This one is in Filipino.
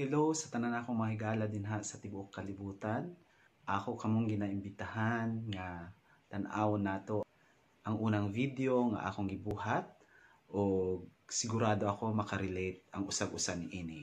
Hello sa tanan akong mga higala dinha sa tibuok kalibutan. Ako kamong ginaimbitahan nga tan-aw nato ang unang video nga akong gibuhat o sigurado ako makarelate ang usag-usa ni ini.